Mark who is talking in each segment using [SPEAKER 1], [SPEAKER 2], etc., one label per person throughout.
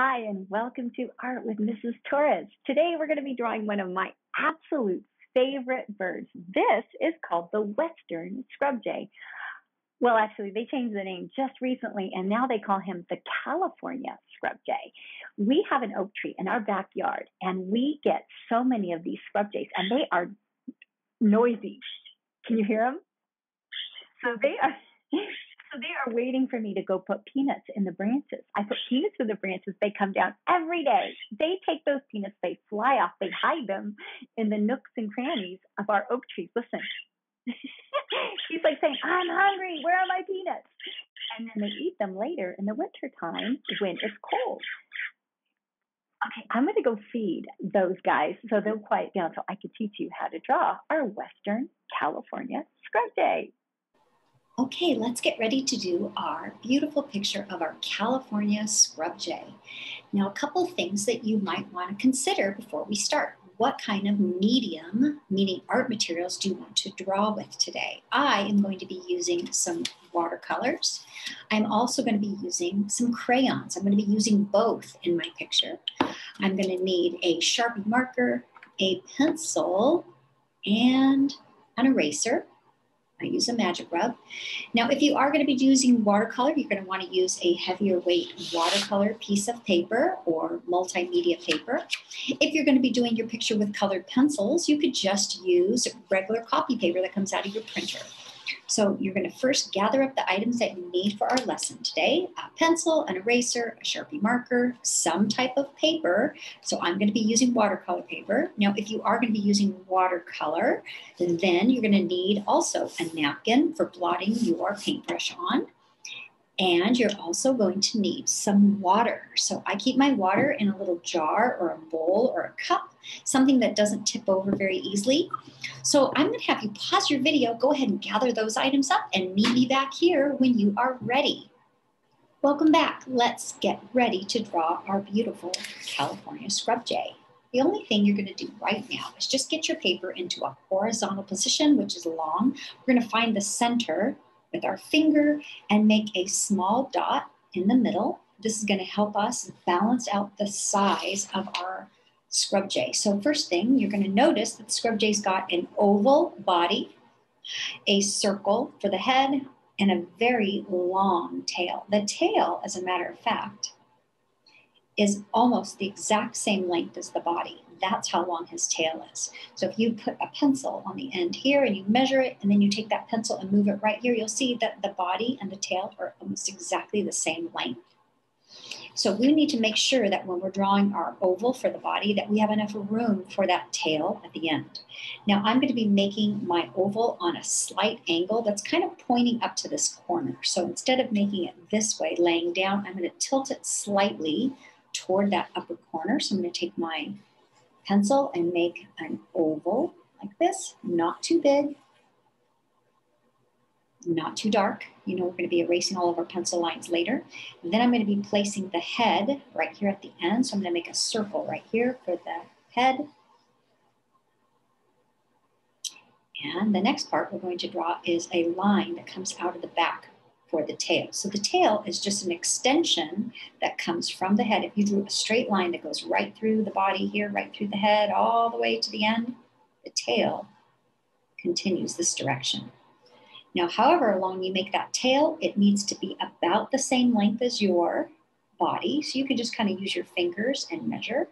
[SPEAKER 1] Hi, and welcome to Art with Mrs. Torres. Today we're going to be drawing one of my absolute favorite birds. This is called the Western Scrub Jay. Well, actually, they changed the name just recently, and now they call him the California Scrub Jay. We have an oak tree in our backyard, and we get so many of these scrub jays, and they are noisy. Can you hear them? So they are so they are waiting for me to go put peanuts in the branches. I put peanuts in the branches. They come down every day. They take those peanuts, they fly off, they hide them in the nooks and crannies of our oak trees. Listen. He's like saying, I'm hungry. Where are my peanuts? And then they eat them later in the winter time when it's cold. Okay, I'm going to go feed those guys so they'll quiet down so I can teach you how to draw our Western California scrub jay.
[SPEAKER 2] Okay, let's get ready to do our beautiful picture of our California scrub jay. Now, a couple things that you might want to consider before we start. What kind of medium, meaning art materials, do you want to draw with today? I am going to be using some watercolors. I'm also going to be using some crayons. I'm going to be using both in my picture. I'm going to need a Sharpie marker, a pencil, and an eraser. I use a magic rub. Now, if you are going to be using watercolor, you're going to want to use a heavier weight watercolor piece of paper or multimedia paper. If you're going to be doing your picture with colored pencils, you could just use regular copy paper that comes out of your printer. So you're going to first gather up the items that you need for our lesson today, a pencil, an eraser, a Sharpie marker, some type of paper. So I'm going to be using watercolor paper. Now, if you are going to be using watercolor, then you're going to need also a napkin for blotting your paintbrush on. And you're also going to need some water. So I keep my water in a little jar or a bowl or a cup, something that doesn't tip over very easily. So I'm going to have you pause your video, go ahead and gather those items up, and meet me back here when you are ready. Welcome back. Let's get ready to draw our beautiful California scrub jay. The only thing you're going to do right now is just get your paper into a horizontal position, which is long. We're going to find the center with our finger and make a small dot in the middle. This is going to help us balance out the size of our scrub jay. So first thing, you're going to notice that the scrub jay's got an oval body, a circle for the head, and a very long tail. The tail, as a matter of fact, is almost the exact same length as the body that's how long his tail is. So if you put a pencil on the end here and you measure it, and then you take that pencil and move it right here, you'll see that the body and the tail are almost exactly the same length. So we need to make sure that when we're drawing our oval for the body that we have enough room for that tail at the end. Now I'm going to be making my oval on a slight angle that's kind of pointing up to this corner. So instead of making it this way, laying down, I'm going to tilt it slightly toward that upper corner. So I'm going to take my pencil and make an oval like this, not too big, not too dark. You know, we're going to be erasing all of our pencil lines later. And then I'm going to be placing the head right here at the end. So I'm going to make a circle right here for the head. And the next part we're going to draw is a line that comes out of the back for the tail. So the tail is just an extension that comes from the head. If you drew a straight line that goes right through the body here, right through the head, all the way to the end, the tail continues this direction. Now, however long you make that tail, it needs to be about the same length as your body. So you can just kind of use your fingers and measure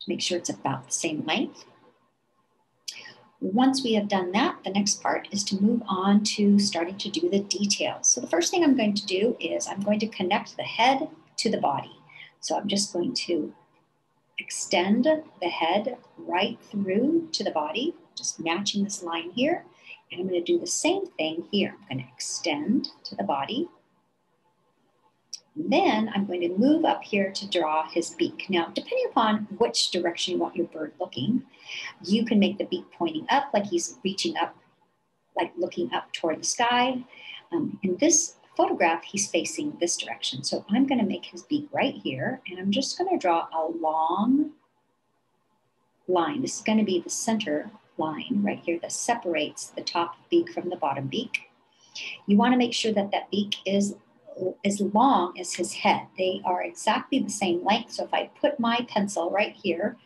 [SPEAKER 2] to make sure it's about the same length. Once we have done that, the next part is to move on to starting to do the details. So the first thing I'm going to do is I'm going to connect the head to the body. So I'm just going to extend the head right through to the body, just matching this line here. And I'm going to do the same thing here. I'm going to extend to the body, then I'm going to move up here to draw his beak. Now, depending upon which direction you want your bird looking, you can make the beak pointing up like he's reaching up, like looking up toward the sky. Um, in this photograph, he's facing this direction. So I'm going to make his beak right here, and I'm just going to draw a long line. This is going to be the center line right here that separates the top beak from the bottom beak. You want to make sure that that beak is as long as his head. They are exactly the same length. So if I put my pencil right here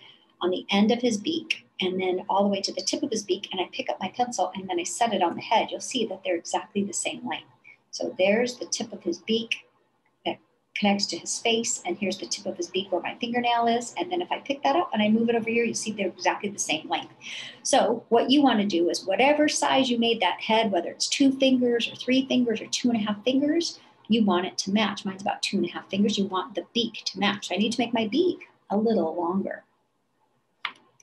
[SPEAKER 2] on the end of his beak and then all the way to the tip of his beak and I pick up my pencil and then I set it on the head, you'll see that they're exactly the same length. So there's the tip of his beak that connects to his face, and here's the tip of his beak where my fingernail is. And then if I pick that up and I move it over here, you see they're exactly the same length. So what you want to do is whatever size you made that head, whether it's two fingers or three fingers or two and a half fingers, you want it to match. Mine's about two and a half fingers. You want the beak to match. I need to make my beak a little longer.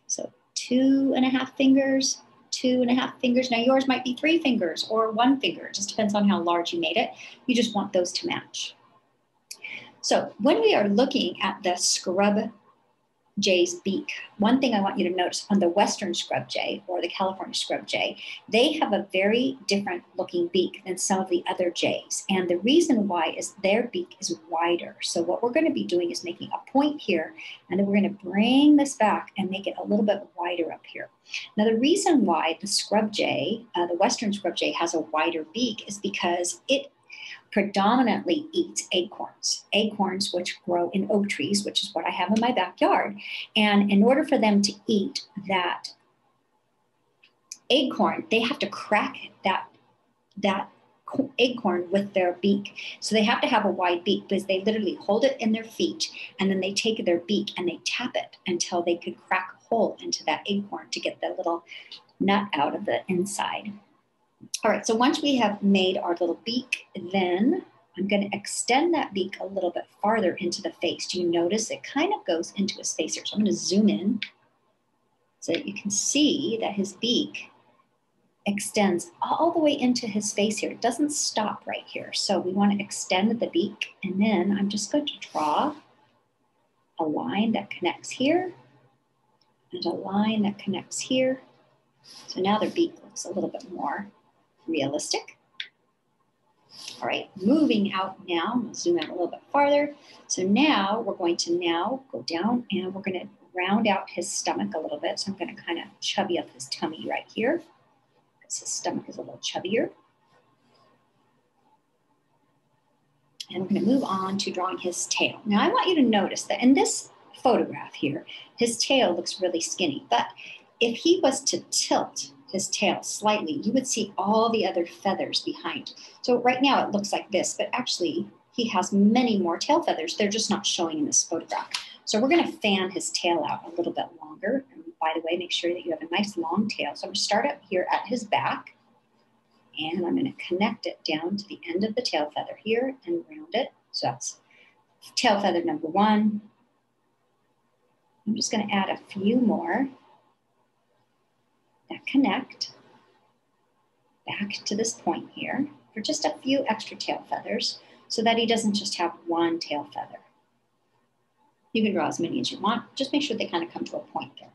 [SPEAKER 2] So two and a half fingers, two and a half fingers. Now yours might be three fingers or one finger. It just depends on how large you made it. You just want those to match. So when we are looking at the scrub jay's beak, one thing I want you to notice on the western scrub jay or the California scrub jay, they have a very different looking beak than some of the other jays. And the reason why is their beak is wider. So what we're going to be doing is making a point here, and then we're going to bring this back and make it a little bit wider up here. Now the reason why the scrub jay, uh, the western scrub jay has a wider beak is because it predominantly eats acorns, acorns which grow in oak trees, which is what I have in my backyard. And in order for them to eat that acorn, they have to crack that that acorn with their beak. So they have to have a wide beak because they literally hold it in their feet and then they take their beak and they tap it until they could crack a hole into that acorn to get the little nut out of the inside. All right, so once we have made our little beak, then I'm going to extend that beak a little bit farther into the face. Do you notice it kind of goes into face here? So I'm going to zoom in so that you can see that his beak extends all the way into his face here. It doesn't stop right here. So we want to extend the beak and then I'm just going to draw a line that connects here and a line that connects here. So now their beak looks a little bit more realistic. All right, moving out now, we'll zoom out a little bit farther. So now we're going to now go down and we're gonna round out his stomach a little bit. So I'm gonna kind of chubby up his tummy right here because his stomach is a little chubbier. And we're gonna move on to drawing his tail. Now I want you to notice that in this photograph here, his tail looks really skinny, but if he was to tilt his tail slightly, you would see all the other feathers behind. So right now it looks like this, but actually he has many more tail feathers. They're just not showing in this photograph. So we're gonna fan his tail out a little bit longer. And by the way, make sure that you have a nice long tail. So I'm gonna start up here at his back and I'm gonna connect it down to the end of the tail feather here and round it. So that's tail feather number one. I'm just gonna add a few more that connect back to this point here for just a few extra tail feathers so that he doesn't just have one tail feather. You can draw as many as you want, just make sure they kind of come to a point there.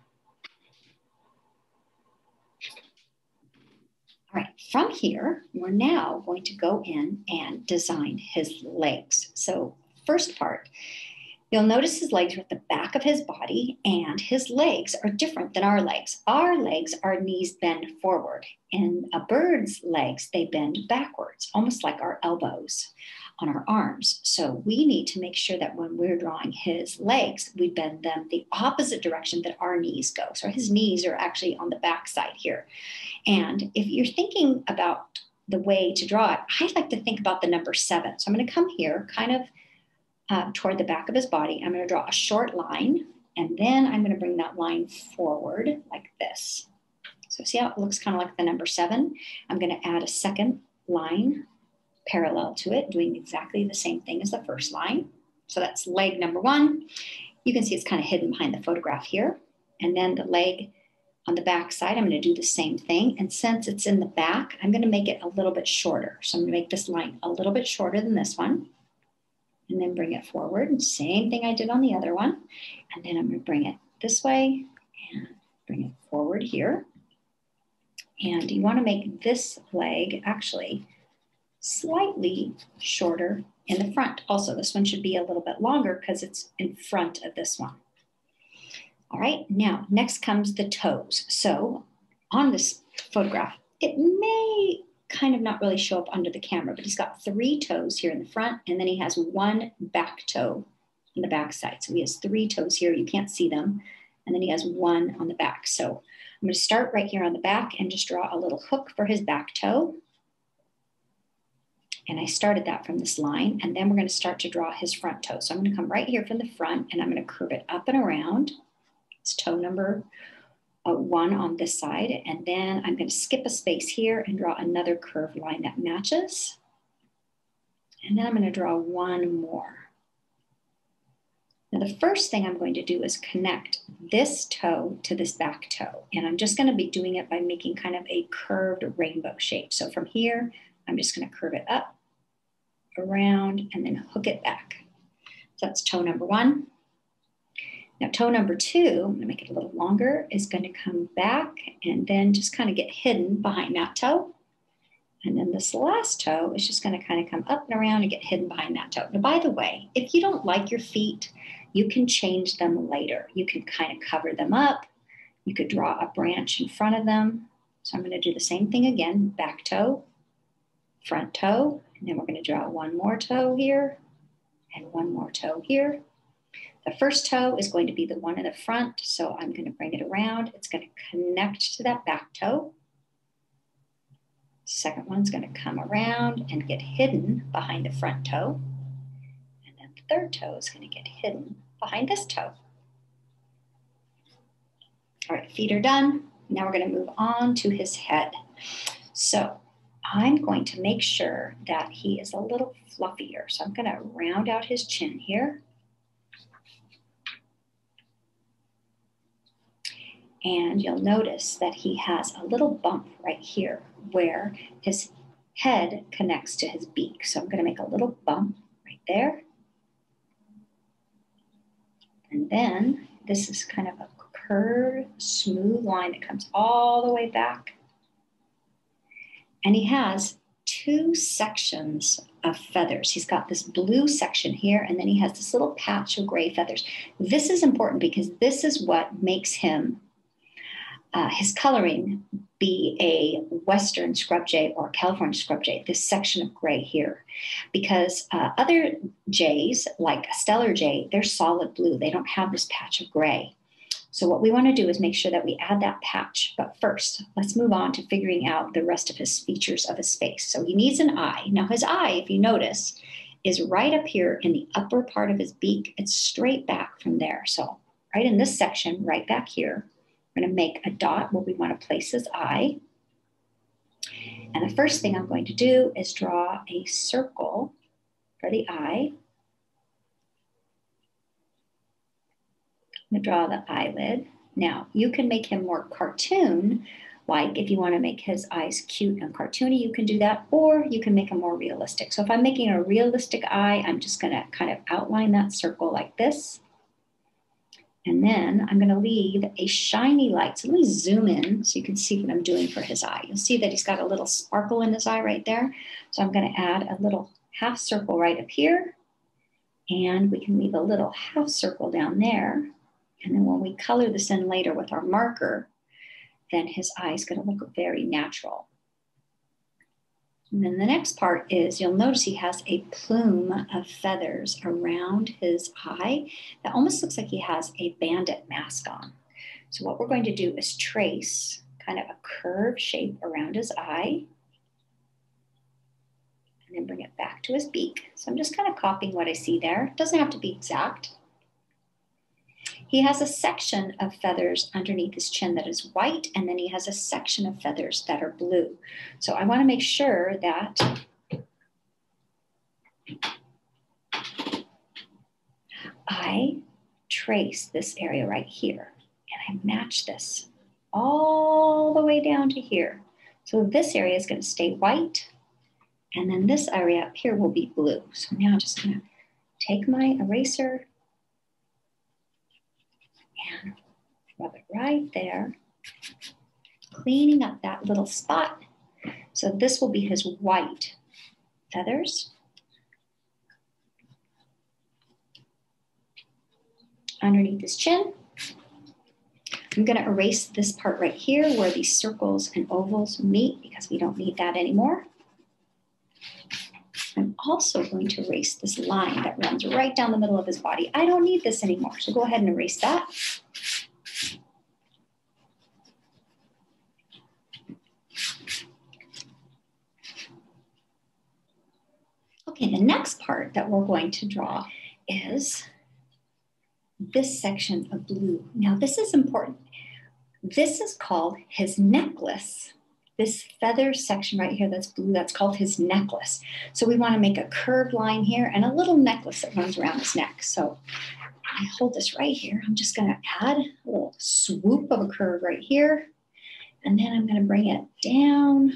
[SPEAKER 2] All right, from here, we're now going to go in and design his legs. So first part You'll notice his legs are at the back of his body, and his legs are different than our legs. Our legs, our knees bend forward. In a bird's legs, they bend backwards, almost like our elbows on our arms. So we need to make sure that when we're drawing his legs, we bend them the opposite direction that our knees go. So his knees are actually on the back side here. And if you're thinking about the way to draw it, I like to think about the number seven. So I'm going to come here, kind of uh, toward the back of his body. I'm going to draw a short line, and then I'm going to bring that line forward like this. So see how it looks kind of like the number seven? I'm going to add a second line parallel to it, doing exactly the same thing as the first line. So that's leg number one. You can see it's kind of hidden behind the photograph here. And then the leg on the back side, I'm going to do the same thing. And since it's in the back, I'm going to make it a little bit shorter. So I'm going to make this line a little bit shorter than this one and then bring it forward. Same thing I did on the other one. And then I'm going to bring it this way and bring it forward here. And you want to make this leg actually slightly shorter in the front. Also, this one should be a little bit longer because it's in front of this one. All right, now next comes the toes. So on this photograph, it may kind of not really show up under the camera, but he's got three toes here in the front, and then he has one back toe on the back side. So he has three toes here. You can't see them. And then he has one on the back. So I'm going to start right here on the back and just draw a little hook for his back toe. And I started that from this line. And then we're going to start to draw his front toe. So I'm going to come right here from the front and I'm going to curve it up and around. It's toe number uh, one on this side. And then I'm going to skip a space here and draw another curved line that matches. And then I'm going to draw one more. Now the first thing I'm going to do is connect this toe to this back toe. And I'm just gonna be doing it by making kind of a curved rainbow shape. So from here, I'm just gonna curve it up, around, and then hook it back. So that's toe number one. Now toe number two, I'm gonna make it a little longer, is gonna come back and then just kind of get hidden behind that toe. And then this last toe is just gonna kind of come up and around and get hidden behind that toe. Now, by the way, if you don't like your feet, you can change them later. You can kind of cover them up. You could draw a branch in front of them. So I'm going to do the same thing again, back toe, front toe, and then we're going to draw one more toe here and one more toe here. The first toe is going to be the one in the front, so I'm going to bring it around. It's going to connect to that back toe. Second one's going to come around and get hidden behind the front toe And then the third toe is going to get hidden behind this toe. All right, feet are done. Now we're going to move on to his head. So I'm going to make sure that he is a little fluffier. So I'm going to round out his chin here. And you'll notice that he has a little bump right here where his head connects to his beak. So I'm going to make a little bump right there. And then this is kind of a curved, smooth line that comes all the way back. And he has two sections of feathers. He's got this blue section here, and then he has this little patch of gray feathers. This is important because this is what makes him, uh, his coloring, be a Western scrub jay or California scrub jay, this section of gray here. Because uh, other jays, like a Steller jay, they're solid blue. They don't have this patch of gray. So what we want to do is make sure that we add that patch. But first, let's move on to figuring out the rest of his features of his face. So he needs an eye. Now his eye, if you notice, is right up here in the upper part of his beak. It's straight back from there. So right in this section, right back here, to make a dot where we want to place his eye. And the first thing I'm going to do is draw a circle for the eye. I'm going to draw the eyelid. Now, you can make him more cartoon, like if you want to make his eyes cute and cartoony, you can do that, or you can make him more realistic. So if I'm making a realistic eye, I'm just going to kind of outline that circle like this. And then I'm going to leave a shiny light. So let me zoom in so you can see what I'm doing for his eye. You'll see that he's got a little sparkle in his eye right there. So I'm going to add a little half circle right up here. And we can leave a little half circle down there. And then when we color this in later with our marker, then his eye is going to look very natural. And then the next part is you'll notice he has a plume of feathers around his eye that almost looks like he has a bandit mask on. So what we're going to do is trace kind of a curved shape around his eye and then bring it back to his beak. So I'm just kind of copying what I see there. It doesn't have to be exact. He has a section of feathers underneath his chin that is white, and then he has a section of feathers that are blue. So I want to make sure that I trace this area right here, and I match this all the way down to here. So this area is going to stay white, and then this area up here will be blue. So now I'm just going to take my eraser and rub it right there, cleaning up that little spot. So this will be his white feathers. Underneath his chin. I'm going to erase this part right here where these circles and ovals meet because we don't need that anymore. I'm also going to erase this line that runs right down the middle of his body. I don't need this anymore, so go ahead and erase that. Okay, the next part that we're going to draw is this section of blue. Now, this is important. This is called his necklace. This feather section right here that's blue, that's called his necklace. So we want to make a curved line here and a little necklace that runs around his neck. So I hold this right here. I'm just going to add a little swoop of a curve right here. And then I'm going to bring it down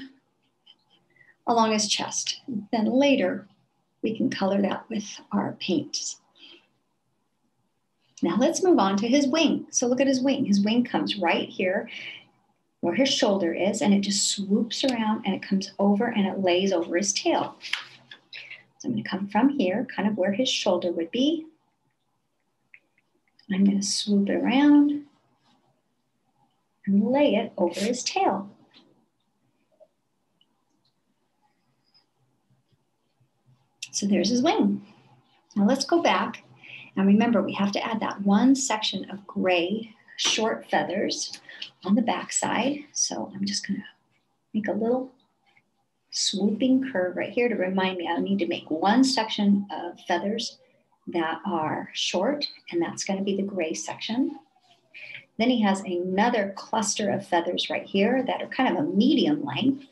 [SPEAKER 2] along his chest. Then later, we can color that with our paints. Now let's move on to his wing. So look at his wing. His wing comes right here where his shoulder is and it just swoops around and it comes over and it lays over his tail. So I'm going to come from here, kind of where his shoulder would be. I'm going to swoop it around and lay it over his tail. So there's his wing. Now let's go back And remember, we have to add that one section of gray short feathers on the back side. So I'm just gonna make a little swooping curve right here to remind me I need to make one section of feathers that are short, and that's gonna be the gray section. Then he has another cluster of feathers right here that are kind of a medium length.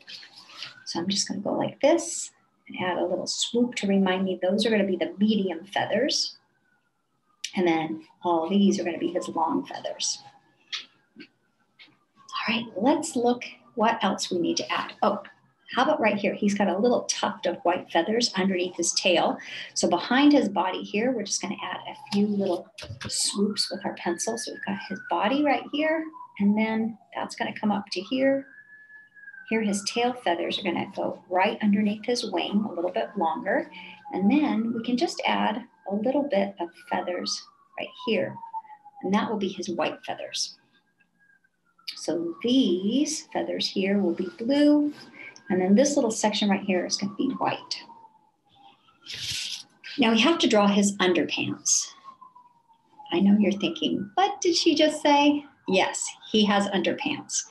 [SPEAKER 2] So I'm just gonna go like this and add a little swoop to remind me those are gonna be the medium feathers. And then all these are going to be his long feathers. All right, let's look what else we need to add. Oh, how about right here? He's got a little tuft of white feathers underneath his tail. So behind his body here, we're just going to add a few little swoops with our pencil. So we've got his body right here, and then that's going to come up to here. Here, his tail feathers are going to go right underneath his wing, a little bit longer. And then we can just add a little bit of feathers right here, and that will be his white feathers. So these feathers here will be blue, and then this little section right here is going to be white. Now we have to draw his underpants. I know you're thinking, what did she just say? Yes, he has underpants.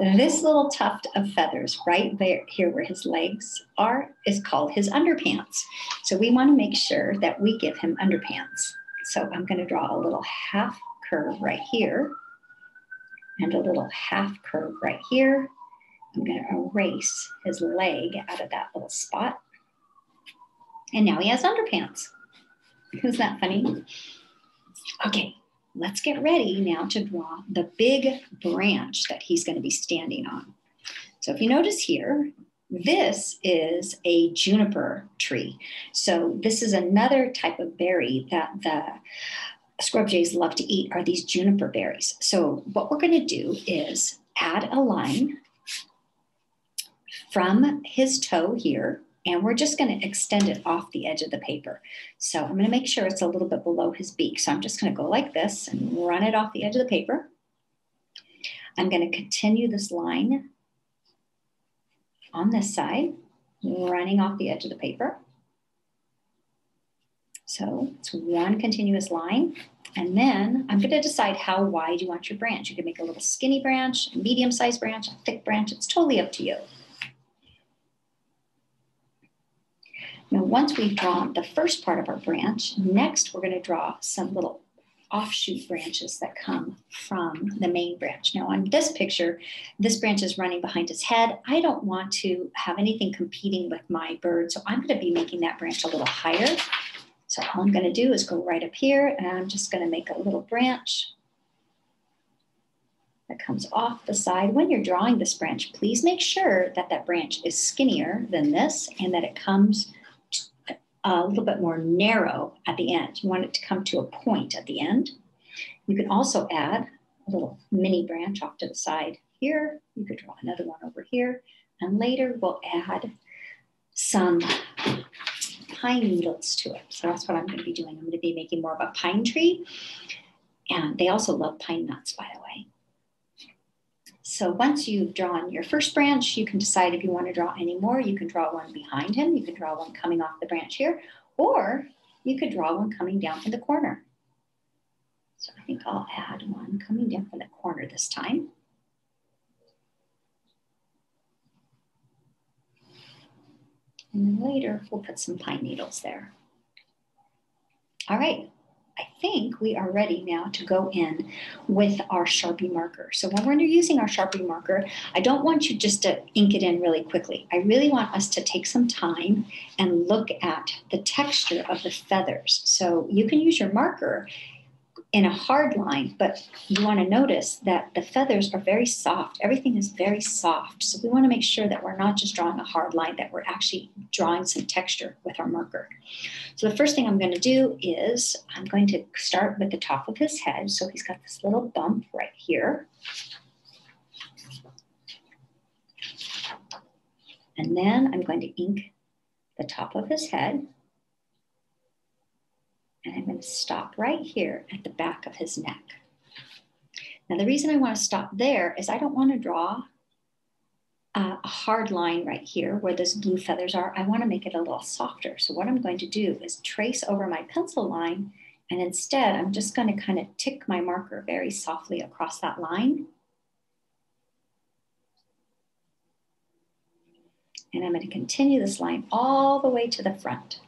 [SPEAKER 2] This little tuft of feathers right there, here where his legs are, is called his underpants. So we want to make sure that we give him underpants. So I'm going to draw a little half curve right here and a little half curve right here. I'm going to erase his leg out of that little spot. And now he has underpants. Isn't that funny? Okay, let's get ready now to draw the big branch that he's going to be standing on. So if you notice here, this is a juniper tree. So this is another type of berry that the scrub jays love to eat are these juniper berries. So what we're going to do is add a line from his toe here and we're just going to extend it off the edge of the paper. So I'm going to make sure it's a little bit below his beak. So I'm just going to go like this and run it off the edge of the paper. I'm going to continue this line on this side, running off the edge of the paper. So it's one continuous line. And then I'm going to decide how wide you want your branch. You can make a little skinny branch, a medium sized branch, a thick branch. It's totally up to you. Now, once we've drawn the first part of our branch, next we're going to draw some little offshoot branches that come from the main branch. Now, on this picture, this branch is running behind his head. I don't want to have anything competing with my bird, so I'm going to be making that branch a little higher. So all I'm going to do is go right up here, and I'm just going to make a little branch that comes off the side. When you're drawing this branch, please make sure that that branch is skinnier than this and that it comes a little bit more narrow at the end. You want it to come to a point at the end. You can also add a little mini branch off to the side here. You could draw another one over here. And later we'll add some pine needles to it. So that's what I'm going to be doing. I'm going to be making more of a pine tree. And they also love pine nuts, by the way. So once you've drawn your first branch, you can decide if you want to draw any more. You can draw one behind him. You can draw one coming off the branch here, or you could draw one coming down from the corner. So I think I'll add one coming down from the corner this time. And then later we'll put some pine needles there. All right, I think we are ready now to go in with our Sharpie marker. So when we're using our Sharpie marker, I don't want you just to ink it in really quickly. I really want us to take some time and look at the texture of the feathers. So you can use your marker in a hard line, but you want to notice that the feathers are very soft. Everything is very soft. So we want to make sure that we're not just drawing a hard line, that we're actually drawing some texture with our marker. So the first thing I'm going to do is I'm going to start with the top of his head. So he's got this little bump right here. And then I'm going to ink the top of his head. And I'm going to stop right here at the back of his neck. Now, the reason I want to stop there is I don't want to draw uh, a hard line right here where those blue feathers are. I want to make it a little softer. So what I'm going to do is trace over my pencil line and instead I'm just going to kind of tick my marker very softly across that line. And I'm going to continue this line all the way to the front.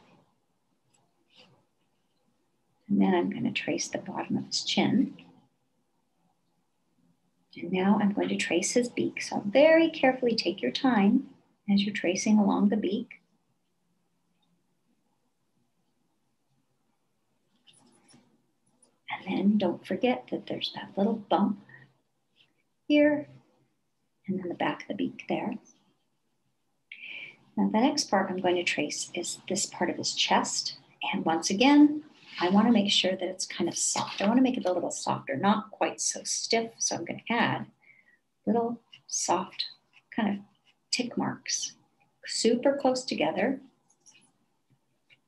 [SPEAKER 2] And then I'm going to trace the bottom of his chin. And now I'm going to trace his beak. So very carefully take your time as you're tracing along the beak. And then don't forget that there's that little bump here and then the back of the beak there. Now the next part I'm going to trace is this part of his chest. And once again, I want to make sure that it's kind of soft. I want to make it a little softer, not quite so stiff. So I'm going to add little soft kind of tick marks, super close together.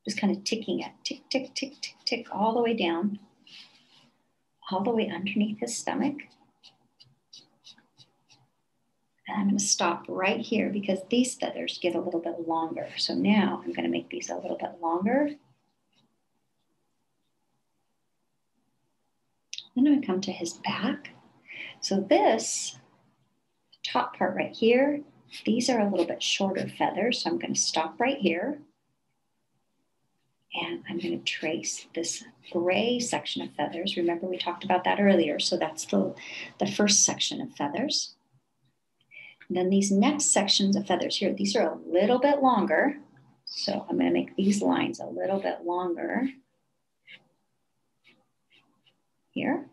[SPEAKER 2] Just kind of ticking it, tick, tick, tick, tick, tick, all the way down, all the way underneath his stomach. And I'm going to stop right here because these feathers get a little bit longer. So now I'm going to make these a little bit longer Then I'm going to come to his back. So this top part right here, these are a little bit shorter feathers. So I'm going to stop right here. And I'm going to trace this gray section of feathers. Remember we talked about that earlier. So that's the, the first section of feathers. And then these next sections of feathers here, these are a little bit longer. So I'm going to make these lines a little bit longer here.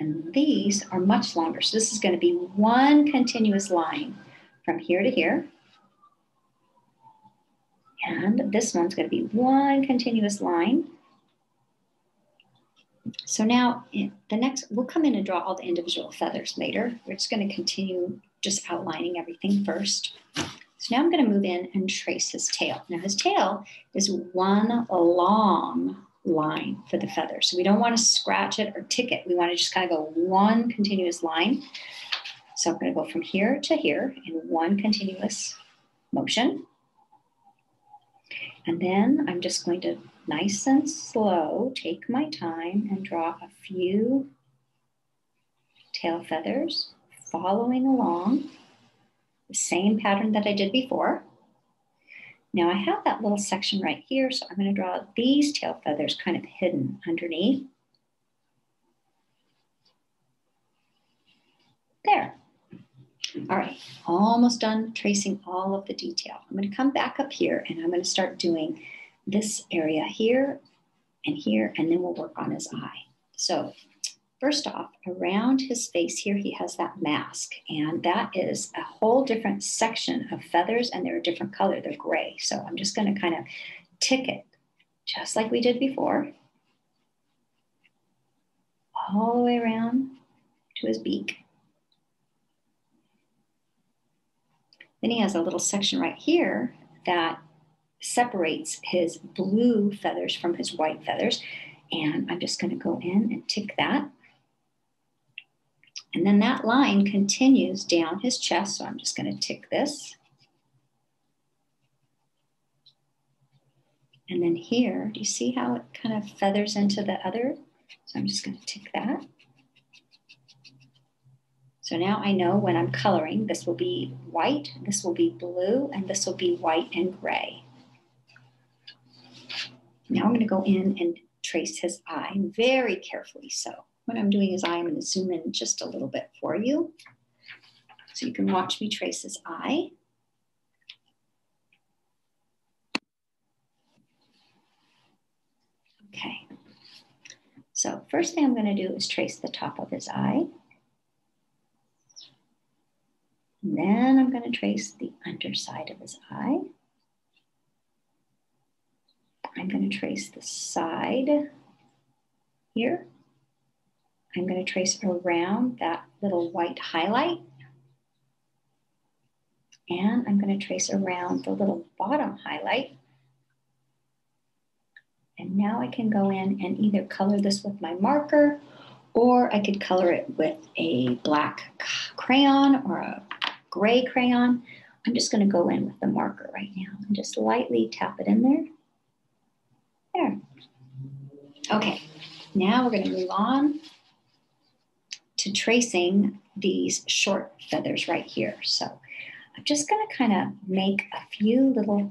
[SPEAKER 2] And these are much longer. So this is going to be one continuous line from here to here. And this one's going to be one continuous line. So now eh, the next, we'll come in and draw all the individual feathers later. We're just going to continue just outlining everything first. So now I'm going to move in and trace his tail. Now his tail is one long line for the feather. So we don't want to scratch it or tick it. We want to just kind of go one continuous line. So I'm going to go from here to here in one continuous motion. And then I'm just going to nice and slow take my time and draw a few tail feathers following along the same pattern that I did before. Now I have that little section right here, so I'm going to draw these tail feathers kind of hidden underneath. There. All right, almost done tracing all of the detail. I'm going to come back up here and I'm going to start doing this area here and here, and then we'll work on his eye. So First off, around his face here, he has that mask, and that is a whole different section of feathers, and they're a different color. They're gray. So I'm just going to kind of tick it just like we did before, all the way around to his beak. Then he has a little section right here that separates his blue feathers from his white feathers. And I'm just going to go in and tick that And then that line continues down his chest. So I'm just going to tick this. And then here, do you see how it kind of feathers into the other? So I'm just going to tick that. So now I know when I'm coloring, this will be white, this will be blue, and this will be white and gray. Now I'm going to go in and trace his eye very carefully. So what I'm doing is I'm going to zoom in just a little bit for you. So you can watch me trace his eye. Okay. So first thing I'm going to do is trace the top of his eye. And then I'm going to trace the underside of his eye. I'm going to trace the side here. I'm going to trace around that little white highlight. And I'm going to trace around the little bottom highlight. And now I can go in and either color this with my marker or I could color it with a black crayon or a gray crayon. I'm just going to go in with the marker right now and just lightly tap it in there. There. Okay, now we're going to move on to tracing these short feathers right here. So I'm just going to kind of make a few little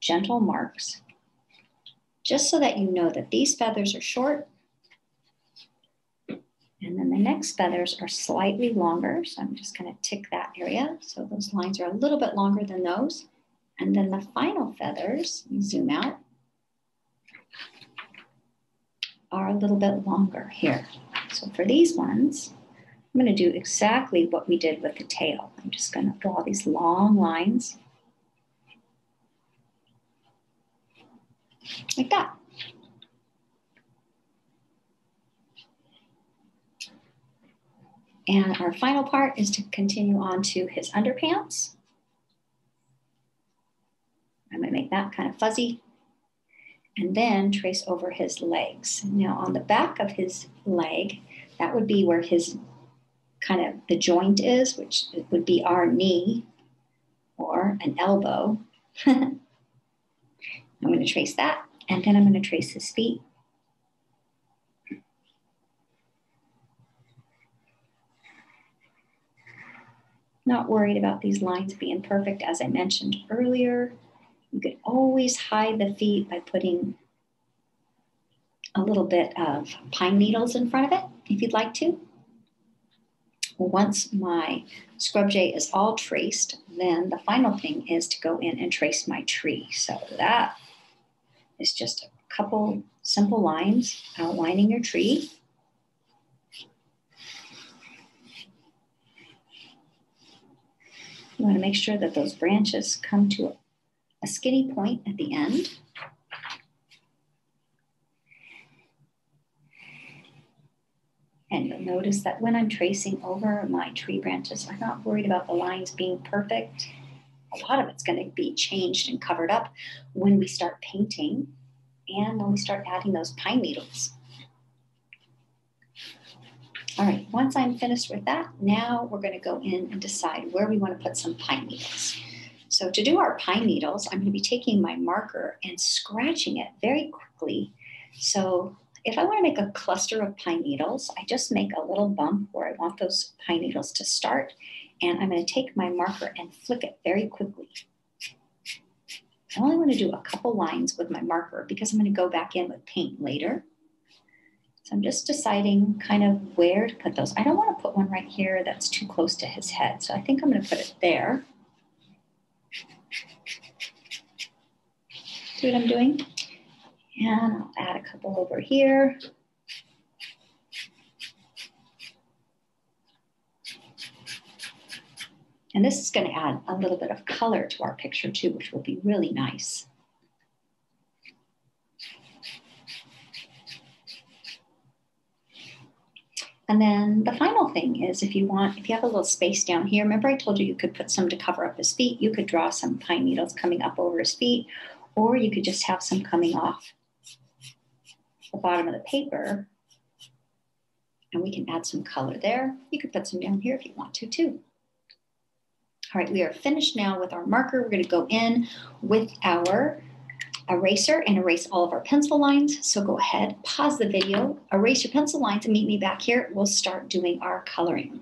[SPEAKER 2] gentle marks just so that you know that these feathers are short and then the next feathers are slightly longer. So I'm just gonna tick that area. So those lines are a little bit longer than those. And then the final feathers, zoom out, are a little bit longer here. So for these ones, I'm gonna do exactly what we did with the tail. I'm just gonna draw these long lines like that. And our final part is to continue on to his underpants. I'm gonna make that kind of fuzzy. And then trace over his legs. Now on the back of his leg, that would be where his kind of the joint is, which would be our knee or an elbow. I'm going to trace that, and then I'm going to trace his feet. Not worried about these lines being perfect. As I mentioned earlier, you could always hide the feet by putting a little bit of pine needles in front of it if you'd like to. Once my scrub jay is all traced, then the final thing is to go in and trace my tree. So that is just a couple simple lines outlining your tree. You want to make sure that those branches come to a skinny point at the end. And you'll notice that when I'm tracing over my tree branches, I'm not worried about the lines being perfect. A lot of it's going to be changed and covered up when we start painting and when we start adding those pine needles. All right, once I'm finished with that, now we're gonna go in and decide where we wanna put some pine needles. So to do our pine needles, I'm gonna be taking my marker and scratching it very quickly. So if I wanna make a cluster of pine needles, I just make a little bump where I want those pine needles to start. And I'm gonna take my marker and flick it very quickly. I only wanna do a couple lines with my marker because I'm gonna go back in with paint later. So I'm just deciding kind of where to put those. I don't want to put one right here that's too close to his head. So I think I'm going to put it there. See what I'm doing? And I'll add a couple over here. And this is going to add a little bit of color to our picture too, which will be really nice. And then the final thing is if you want, if you have a little space down here, remember I told you you could put some to cover up his feet. You could draw some pine needles coming up over his feet, or you could just have some coming off the bottom of the paper And we can add some color there. You could put some down here if you want to too. All right, we are finished now with our marker. We're gonna go in with our eraser and erase all of our pencil lines. So go ahead, pause the video, erase your pencil lines and meet me back here. We'll start doing our coloring.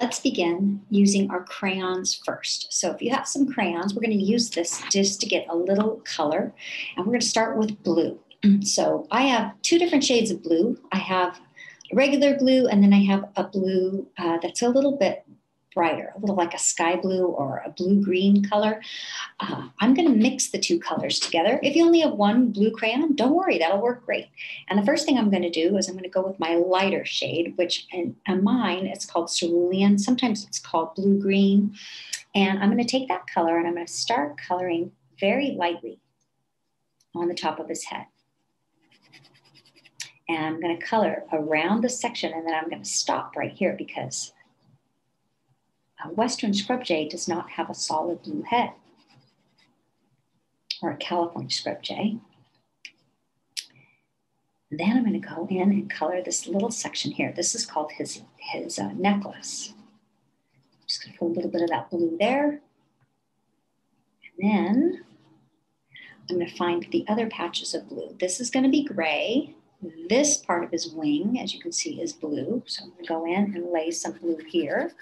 [SPEAKER 2] Let's begin using our crayons first. So if you have some crayons, we're gonna use this just to get a little color. And we're gonna start with blue. So I have two different shades of blue. I have regular blue, and then I have a blue uh, that's a little bit brighter, a little like a sky blue or a blue green color. Uh, I'm going to mix the two colors together. If you only have one blue crayon, don't worry, that'll work great. And the first thing I'm going to do is I'm going to go with my lighter shade, which in, in mine it's called cerulean. Sometimes it's called blue green. And I'm going to take that color and I'm going to start coloring very lightly on the top of his head. And I'm going to color around the section and then I'm going to stop right here because a Western scrub jay does not have a solid blue head or a California scrub jay. Then I'm going to go in and color this little section here. This is called his, his uh, necklace. Just going to put a little bit of that blue there. And then I'm going to find the other patches of blue. This is going to be gray. This part of his wing, as you can see, is blue. So I'm going to go in and lay some blue here.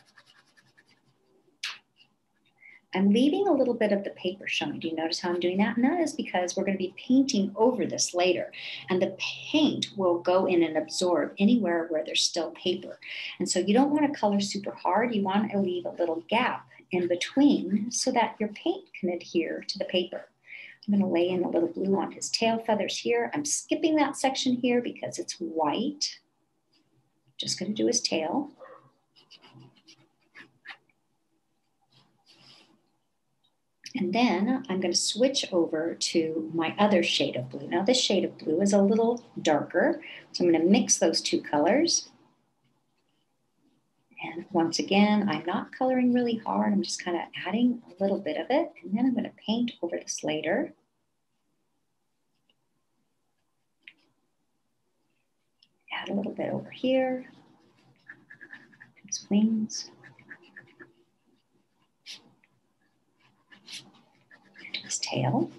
[SPEAKER 2] I'm leaving a little bit of the paper showing. Do you notice how I'm doing that? And that is because we're going to be painting over this later. And the paint will go in and absorb anywhere where there's still paper. And so you don't want to color super hard. You want to leave a little gap in between so that your paint can adhere to the paper. I'm going to lay in a little blue on his tail feathers here. I'm skipping that section here because it's white. Just going to do his tail. And then I'm going to switch over to my other shade of blue. Now this shade of blue is a little darker, so I'm going to mix those two colors. And once again, I'm not coloring really hard. I'm just kind of adding a little bit of it. And then I'm going to paint over this later. Add a little bit over here. His wings. His tail.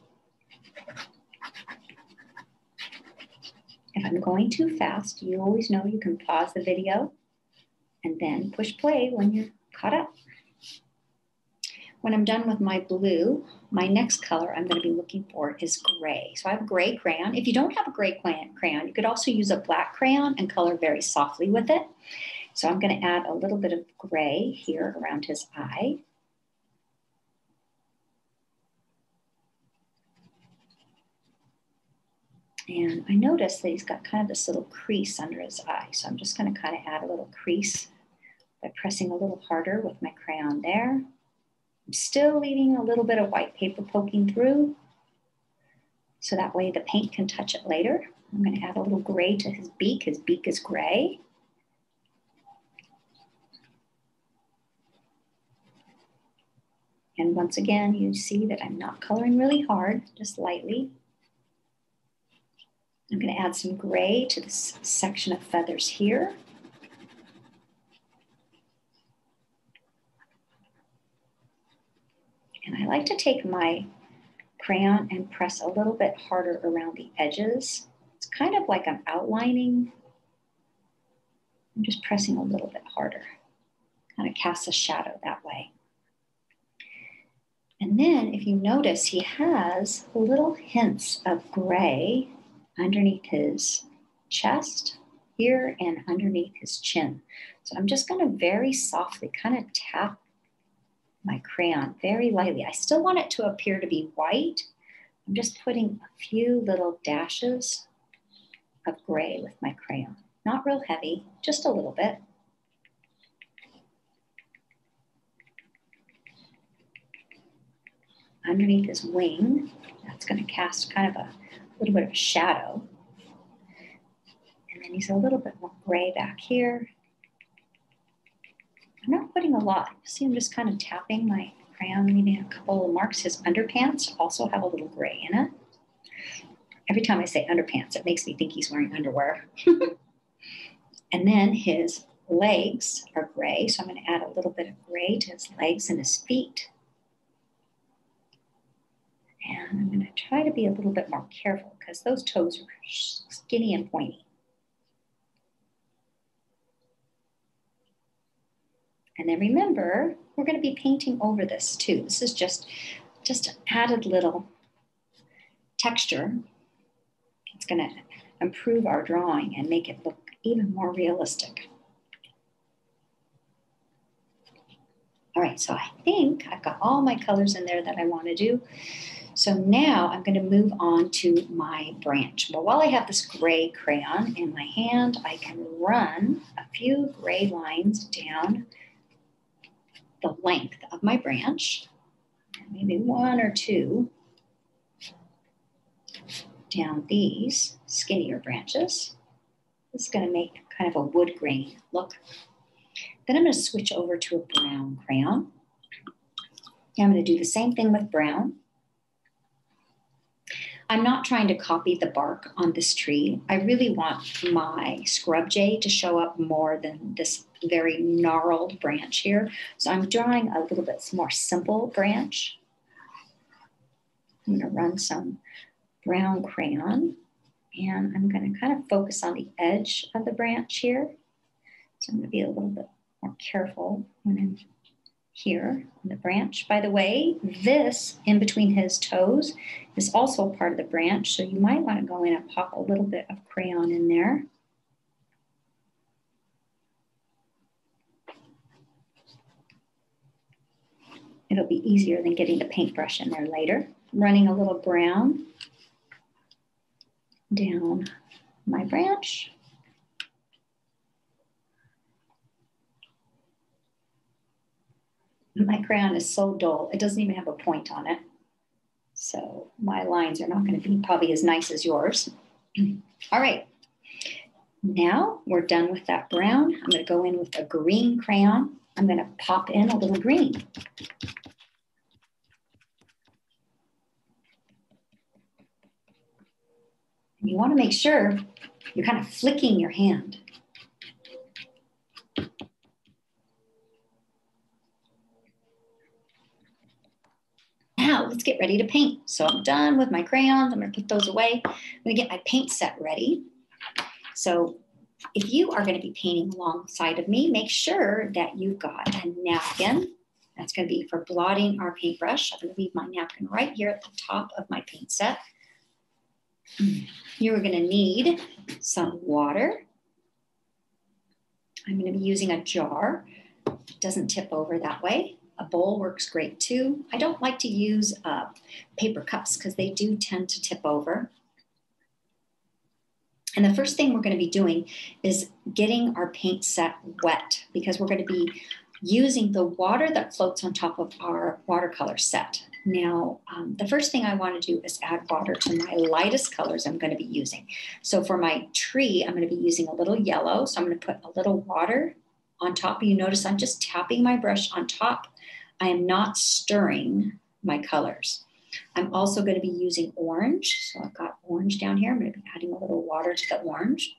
[SPEAKER 2] If I'm going too fast, you always know you can pause the video and then push play when you're caught up. When I'm done with my blue, my next color I'm going to be looking for is gray. So I have gray crayon. If you don't have a gray crayon, you could also use a black crayon and color very softly with it. So I'm going to add a little bit of gray here around his eye. And I notice that he's got kind of this little crease under his eye. So I'm just going to kind of add a little crease by pressing a little harder with my crayon there. I'm still leaving a little bit of white paper poking through. So that way the paint can touch it later. I'm going to add a little gray to his beak. His beak is gray. And once again, you see that I'm not coloring really hard, just lightly. I'm going to add some gray to this section of feathers here. And I like to take my crayon and press a little bit harder around the edges. It's kind of like I'm outlining. I'm just pressing a little bit harder. Kind of casts a shadow that way. And then if you notice, he has little hints of gray underneath his chest here and underneath his chin. So I'm just going to very softly kind of tap my crayon very lightly. I still want it to appear to be white. I'm just putting a few little dashes of gray with my crayon. Not real heavy, just a little bit. Underneath his wing, that's going to cast kind of a little bit of a shadow. And then he's a little bit more gray back here. I'm not putting a lot. See, I'm just kind of tapping my crayon, leaving a couple of marks. His underpants also have a little gray in it. Every time I say underpants, it makes me think he's wearing underwear. And then his legs are gray, so I'm going to add a little bit of gray to his legs and his feet. And I'm going to try to be a little bit more careful because those toes are skinny and pointy. And then remember, we're going to be painting over this too. This is just, just added little texture. It's going to improve our drawing and make it look even more realistic. All right, so I think I've got all my colors in there that I want to do. So now I'm going to move on to my branch. Well, while I have this gray crayon in my hand, I can run a few gray lines down the length of my branch, maybe one or two down these skinnier branches. This is going to make kind of a wood grain look. Then I'm going to switch over to a brown crayon. I'm going to do the same thing with brown. I'm not trying to copy the bark on this tree. I really want my scrub jay to show up more than this very gnarled branch here. So I'm drawing a little bit more simple branch. I'm going to run some brown crayon and I'm going to kind of focus on the edge of the branch here. So I'm going to be a little bit more careful when I'm here on the branch. By the way, this in between his toes is also part of the branch, so you might want to go in and pop a little bit of crayon in there. It'll be easier than getting the paintbrush in there later. Running a little brown down my branch. My crayon is so dull, it doesn't even have a point on it. So my lines are not going to be probably as nice as yours. All right, now we're done with that brown. I'm going to go in with a green crayon. I'm going to pop in a little green. You want to make sure you're kind of flicking your hand. Now let's get ready to paint. So I'm done with my crayons. I'm gonna put those away. I'm gonna get my paint set ready. So if you are gonna be painting alongside of me, make sure that you've got a napkin. That's gonna be for blotting our paintbrush. I'm gonna leave my napkin right here at the top of my paint set. You're gonna need some water. I'm gonna be using a jar. It doesn't tip over that way. A bowl works great too. I don't like to use uh, paper cups because they do tend to tip over. And the first thing we're going to be doing is getting our paint set wet because we're going to be using the water that floats on top of our watercolor set. Now, um, the first thing I want to do is add water to my lightest colors I'm going to be using. So for my tree, I'm going to be using a little yellow. So I'm going to put a little water on top. You notice I'm just tapping my brush on top I am not stirring my colors. I'm also going to be using orange. So I've got orange down here. I'm going to be adding a little water to the orange.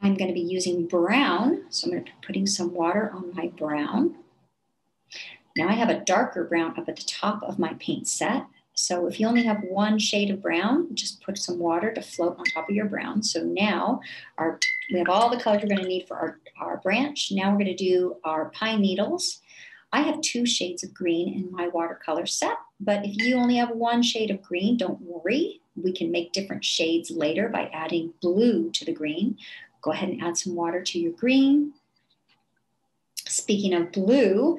[SPEAKER 2] I'm going to be using brown. So I'm going to be putting some water on my brown. Now I have a darker brown up at the top of my paint set. So if you only have one shade of brown, just put some water to float on top of your brown. So now our we have all the colors we're going to need for our, our branch. Now we're going to do our pine needles. I have two shades of green in my watercolor set, but if you only have one shade of green, don't worry. We can make different shades later by adding blue to the green. Go ahead and add some water to your green. Speaking of blue,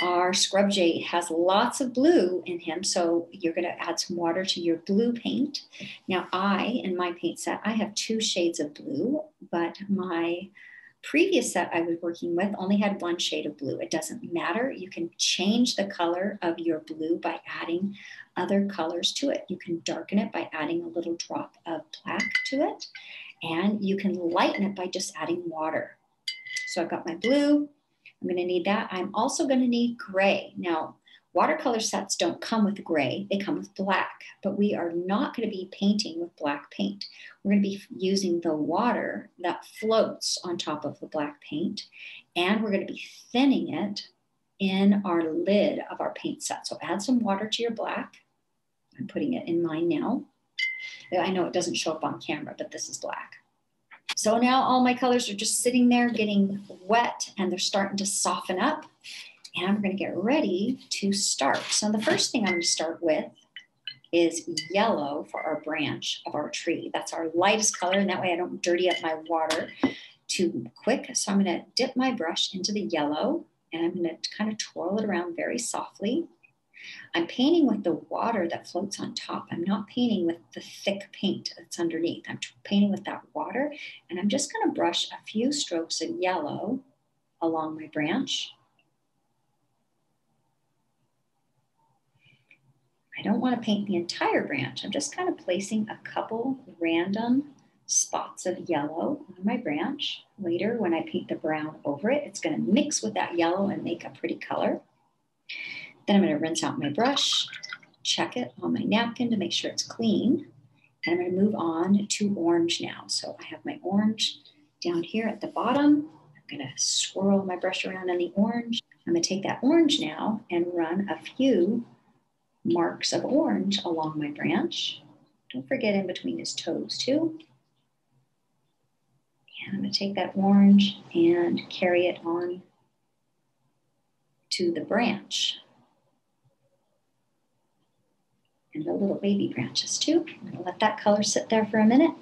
[SPEAKER 2] our scrub jay has lots of blue in him, so you're going to add some water to your blue paint. Now, I, in my paint set, I have two shades of blue, but my previous set I was working with only had one shade of blue. It doesn't matter. You can change the color of your blue by adding other colors to it. You can darken it by adding a little drop of black to it, and you can lighten it by just adding water. So I've got my blue, I'm going to need that. I'm also going to need gray. Now, Watercolor sets don't come with gray, they come with black, but we are not going to be painting with black paint. We're going to be using the water that floats on top of the black paint, and we're going to be thinning it in our lid of our paint set. So add some water to your black. I'm putting it in mine now. I know it doesn't show up on camera, but this is black. So now all my colors are just sitting there getting wet and they're starting to soften up and we're going to get ready to start. So the first thing I'm going to start with is yellow for our branch of our tree. That's our lightest color, and that way I don't dirty up my water too quick. So I'm going to dip my brush into the yellow, and I'm going to kind of twirl it around very softly. I'm painting with the water that floats on top. I'm not painting with the thick paint that's underneath. I'm painting with that water, and I'm just going to brush a few strokes of yellow along my branch. I don't want to paint the entire branch. I'm just kind of placing a couple random spots of yellow on my branch. Later, when I paint the brown over it, it's going to mix with that yellow and make a pretty color. Then I'm going to rinse out my brush, check it on my napkin to make sure it's clean. And I'm going to move on to orange now. So I have my orange down here at the bottom. I'm going to swirl my brush around in the orange. I'm going to take that orange now and run a few marks of orange along my branch. Don't forget in between his toes too. And I'm going to take that orange and carry it on to the branch. And the little baby branches too. I'm to let that color sit there for a minute.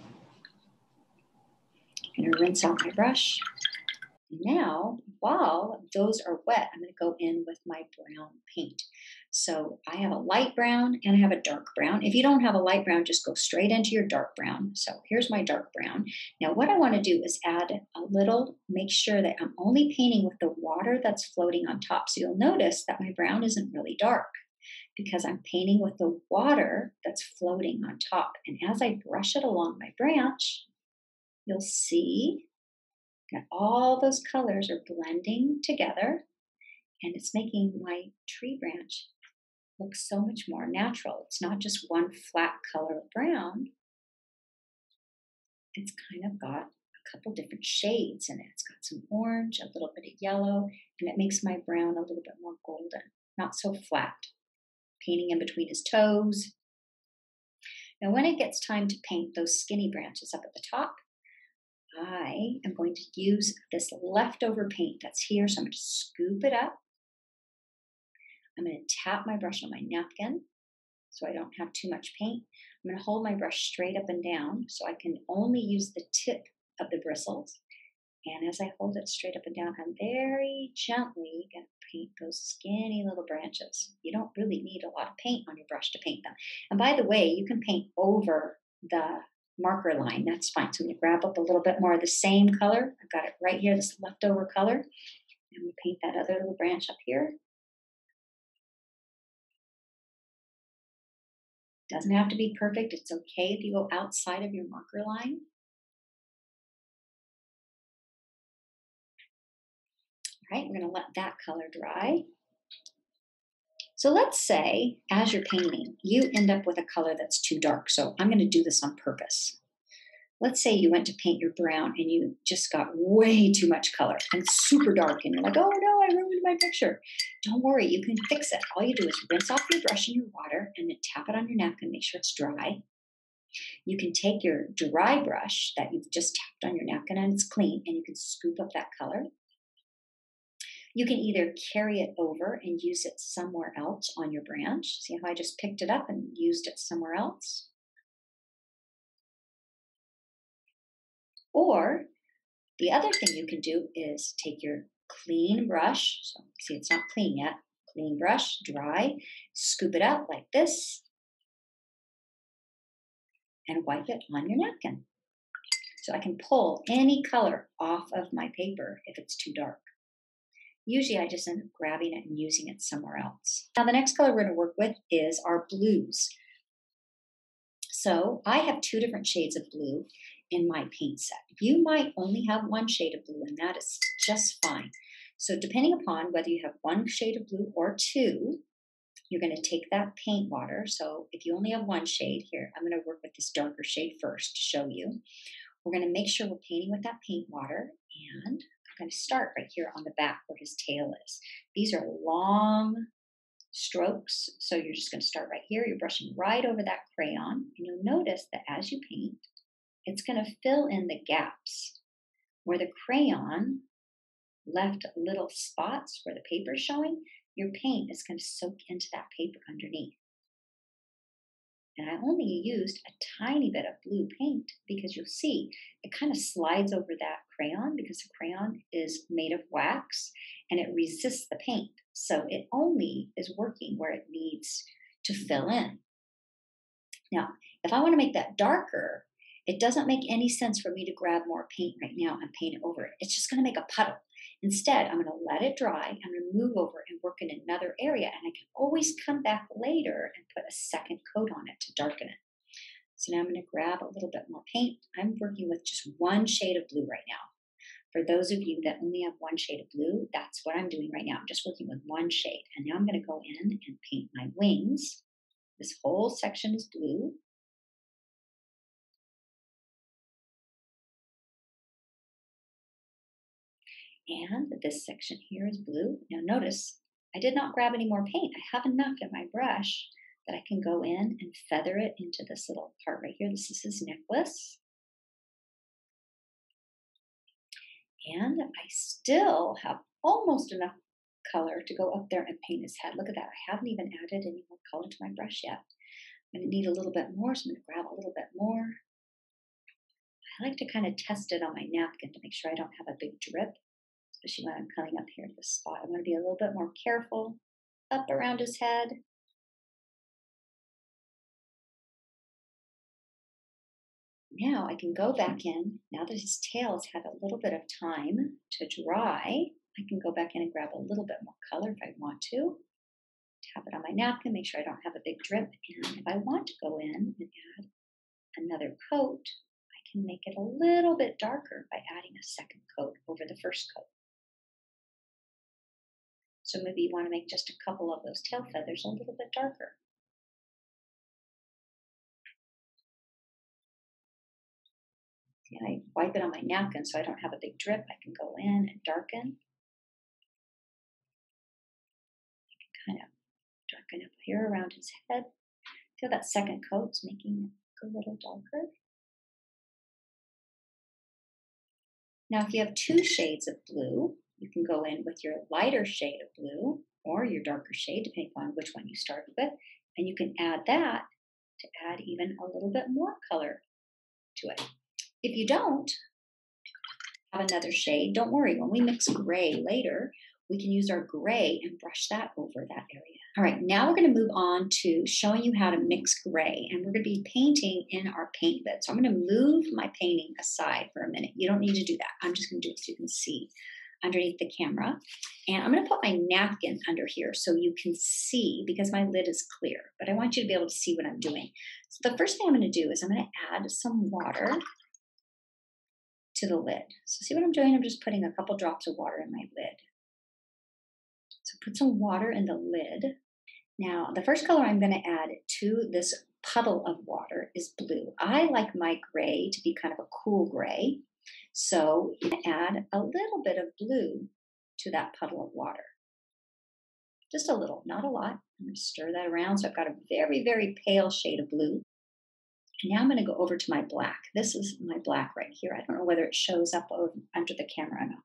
[SPEAKER 2] I'm to rinse out my brush. Now, while those are wet, I'm to go in with my brown paint. So I have a light brown and I have a dark brown. If you don't have a light brown, just go straight into your dark brown. So here's my dark brown. Now what I want to do is add a little, make sure that I'm only painting with the water that's floating on top. So you'll notice that my brown isn't really dark because I'm painting with the water that's floating on top. And as I brush it along my branch, you'll see that all those colors are blending together and it's making my tree branch look so much more natural. It's not just one flat color of brown. It's kind of got a couple different shades in it. It's got some orange, a little bit of yellow, and it makes my brown a little bit more golden, not so flat. Painting in between his toes. Now, when it gets time to paint those skinny branches up at the top, I am going to use this leftover paint that's here. So I'm going to scoop it up I'm going to tap my brush on my napkin so I don't have too much paint. I'm going to hold my brush straight up and down so I can only use the tip of the bristles. And as I hold it straight up and down, I'm very gently going to paint those skinny little branches. You don't really need a lot of paint on your brush to paint them. And by the way, you can paint over the marker line. That's fine. So I'm going to grab up a little bit more of the same color. I've got it right here, this leftover color. And we paint that other little branch up here. Doesn't have to be perfect. It's okay if you go outside of your marker line. Right, we're going to let that color dry. So let's say, as you're painting, you end up with a color that's too dark. So I'm going to do this on purpose let's say you went to paint your brown and you just got way too much color and super dark and you're like, oh no, I ruined my picture. Don't worry, you can fix it. All you do is rinse off your brush in your water and then tap it on your napkin, make sure it's dry. You can take your dry brush that you've just tapped on your napkin and it's clean and you can scoop up that color. You can either carry it over and use it somewhere else on your branch. See how I just picked it up and used it somewhere else? Or the other thing you can do is take your clean brush. So see, it's not clean yet. Clean brush, dry, scoop it out like this, and wipe it on your napkin. So I can pull any color off of my paper if it's too dark. Usually I just end up grabbing it and using it somewhere else. Now the next color we're going to work with is our blues. So I have two different shades of blue in my paint set. You might only have one shade of blue, and that is just fine. So, depending upon whether you have one shade of blue or two, you're going to take that paint water. So if you only have one shade here, I'm going to work with this darker shade first to show you. We're going to make sure we're painting with that paint water and Going to start right here on the back where his tail is. These are long strokes. So you're just going to start right here. You're brushing right over that crayon and you'll notice that as you paint, it's going to fill in the gaps where the crayon left little spots where the paper is showing your paint is going to soak into that paper underneath. And I only used a tiny bit of blue paint because you'll see it kind of slides over that crayon because the crayon is made of wax and it resists the paint. So it only is working where it needs to fill in. Now, if I want to make that darker, it doesn't make any sense for me to grab more paint right now and paint over it. It's just going to make a puddle. Instead, I'm going to let it dry. I'm going to move over and work in another area, and I can always come back later and put a second coat on it to darken it. So now I'm going to grab a little bit more paint. I'm working with just one shade of blue right now. For those of you that only have one shade of blue, that's what I'm doing right now. I'm just working with one shade. And now I'm going to go in and paint my wings. This whole section is blue. And this section here is blue. Now notice, I did not grab any more paint. I have enough in my brush that I can go in and feather it into this little part right here. This is his necklace. And I still have almost enough color to go up there and paint his head. Look at that. I haven't even added any more color to my brush yet. I'm going to need a little bit more, so I'm going to grab a little bit more. I like to kind of test it on my napkin to make sure I don't have a big drip especially when I'm coming up here to the spot. I'm going to be a little bit more careful up around his head. Now I can go back in, now that his tail has had a little bit of time to dry, I can go back in and grab a little bit more color if I want to. Tap it on my napkin, make sure I don't have a big drip. And if I want to go in and add another coat, I can make it a little bit darker by adding a second coat over the first coat. So maybe you want to make just a couple of those tail feathers a little bit darker. See, I wipe it on my napkin so I don't have a big drip. I can go in and darken. I can kind of darken up here around his head. Feel that second coat's making it a little darker. Now, if you have two shades of blue, you can go in with your lighter shade of blue or your darker shade, depending on which one you started with, and you can add that to add even a little bit more color to it. If you don't have another shade, don't worry. When we mix gray later, we can use our gray and brush that over that area. All right, now we're going to move on to showing you how to mix gray, and we're going to be painting in our paint bed. So I'm going to move my painting aside for a minute. You don't need to do that. I'm just going to do it so you can see underneath the camera. And I'm going to put my napkin under here so you can see because my lid is clear, but I want you to be able to see what I'm doing. So the first thing I'm going to do is I'm going to add some water to the lid. So see what I'm doing? I'm just putting a couple drops of water in my lid. So put some water in the lid. Now, the first color I'm going to add to this puddle of water is blue. I like my gray to be kind of a cool gray. So add a little bit of blue to that puddle of water. Just a little, not a lot. I'm going to stir that around. So I've got a very, very pale shade of blue. Now I'm going to go over to my black. This is my black right here. I don't know whether it shows up under the camera or not.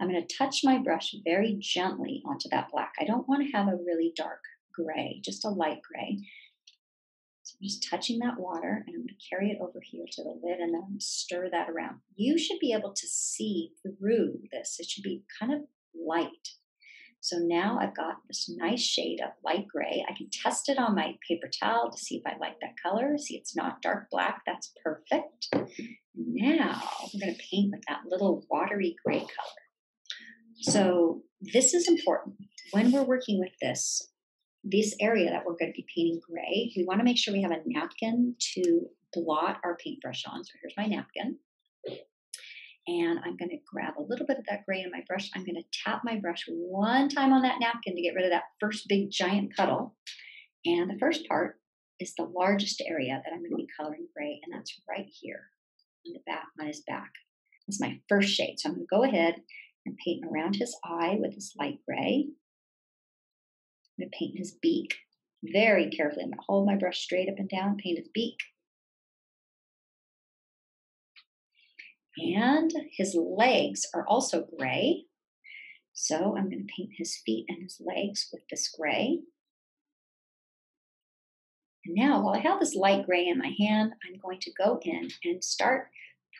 [SPEAKER 2] I'm going to touch my brush very gently onto that black. I don't want to have a really dark gray, just a light gray. I'm just touching that water and I'm going to carry it over here to the lid and then stir that around. You should be able to see through this. It should be kind of light. So now I've got this nice shade of light gray. I can test it on my paper towel to see if I like that color. See, it's not dark black. That's perfect. Now I'm going to paint with that little watery gray color. So this is important. When we're working with this, this area that we're going to be painting gray, we want to make sure we have a napkin to blot our paintbrush on. So here's my napkin. And I'm going to grab a little bit of that gray in my brush. I'm going to tap my brush one time on that napkin to get rid of that first big giant puddle. And the first part is the largest area that I'm going to be coloring gray, and that's right here on the back, on his back. That's my first shade. So I'm going to go ahead and paint around his eye with this light gray. I'm going to paint his beak very carefully. I'm going to hold my brush straight up and down, paint his beak. And his legs are also gray. So I'm going to paint his feet and his legs with this gray. And now, while I have this light gray in my hand, I'm going to go in and start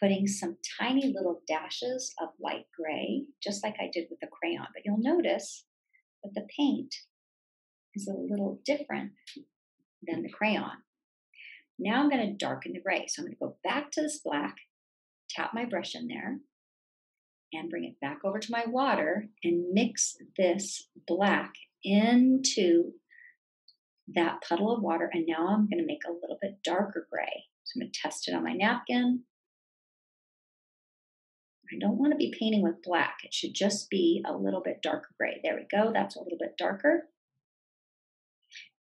[SPEAKER 2] putting some tiny little dashes of light gray, just like I did with the crayon. But you'll notice that the paint is a little different than the crayon. Now I'm going to darken the gray. So I'm going to go back to this black, tap my brush in there, and bring it back over to my water and mix this black into that puddle of water. And now I'm going to make a little bit darker gray. So I'm going to test it on my napkin. I don't want to be painting with black. It should just be a little bit darker gray. There we go. That's a little bit darker.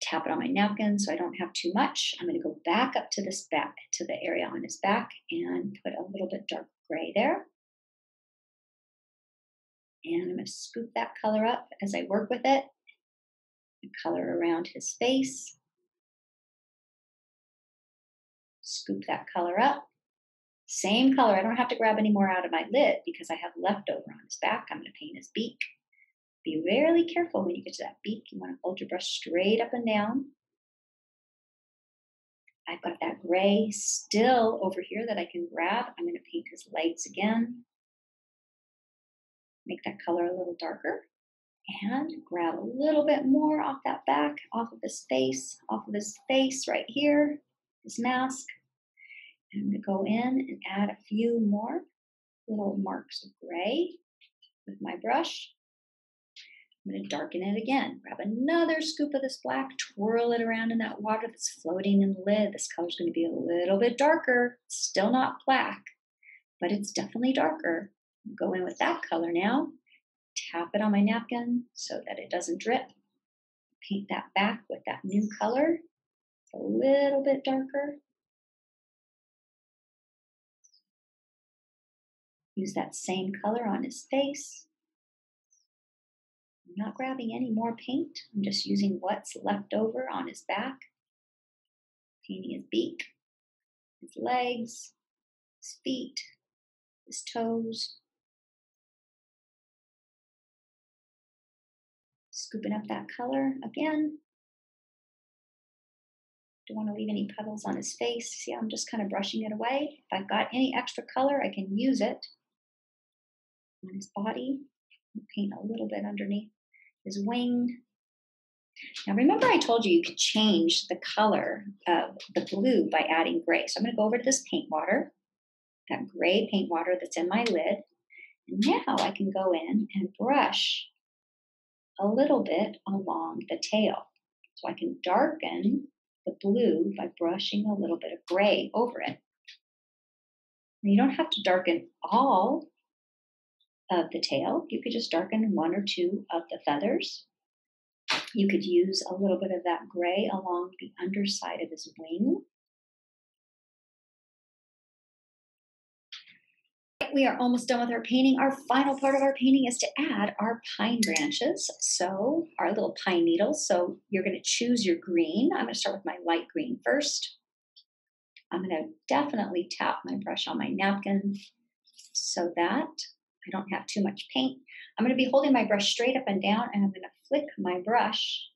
[SPEAKER 2] Tap it on my napkin so I don't have too much. I'm going to go back up to this back, to the area on his back and put a little bit dark gray there. And I'm going to scoop that color up as I work with it. The Color around his face. Scoop that color up. Same color. I don't have to grab any more out of my lid because I have leftover on his back. I'm going to paint his beak. Be really careful when you get to that beak. You want to hold your brush straight up and down. I've got that gray still over here that I can grab. I'm going to paint his legs again. Make that color a little darker. And grab a little bit more off that back, off of his face, off of his face right here, his mask. I'm going to go in and add a few more little marks of gray with my brush. I'm going to darken it again. Grab another scoop of this black, twirl it around in that water that's floating in the lid. This color is going to be a little bit darker. still not black, but it's definitely darker. Go in with that color now. Tap it on my napkin so that it doesn't drip. Paint that back with that new color. It's a little bit darker. Use that same color on his face. I'm not grabbing any more paint. I'm just using what's left over on his back. Painting his beak, his legs, his feet, his toes. Scooping up that color again. Don't want to leave any puddles on his face. See, I'm just kind of brushing it away. If I've got any extra color, I can use it on his body. Paint a little bit underneath his wing. Now, remember, I told you you could change the color of the blue by adding gray. So I'm going to go over to this paint water, that gray paint water that's in my lid. And now I can go in and brush a little bit along the tail. So I can darken the blue by brushing a little bit of gray over it. You don't have to darken all of the tail. You could just darken one or two of the feathers. You could use a little bit of that gray along the underside of his wing. We are almost done with our painting. Our final part of our painting is to add our pine branches. So, our little pine needles. So, you're going to choose your green. I'm going to start with my light green first. I'm going to definitely tap my brush on my napkin so that I don't have too much paint. I'm going to be holding my brush straight up and down and I'm going to flick my brush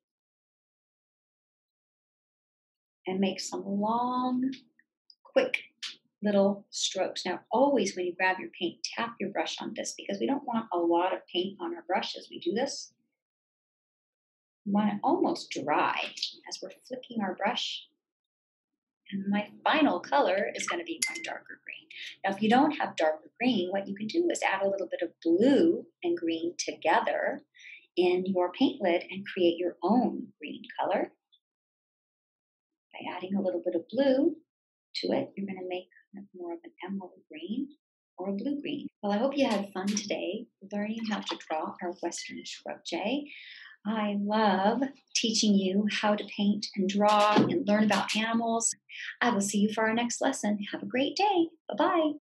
[SPEAKER 2] and make some long, quick little strokes. Now, always when you grab your paint, tap your brush on this because we don't want a lot of paint on our brush as we do this. We want it almost dry as we're flicking our brush. And my final color is going to be my darker green. Now, if you don't have darker green, what you can do is add a little bit of blue and green together in your paint lid and create your own green color. By adding a little bit of blue to it, you're going to make more of an emerald green or a blue green. Well, I hope you had fun today learning how to draw our Western scrub jay. I love teaching you how to paint and draw and learn about animals. I will see you for our next lesson. Have a great day. Bye bye.